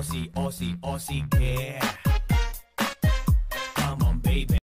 Aussie, Aussie, Aussie yeah.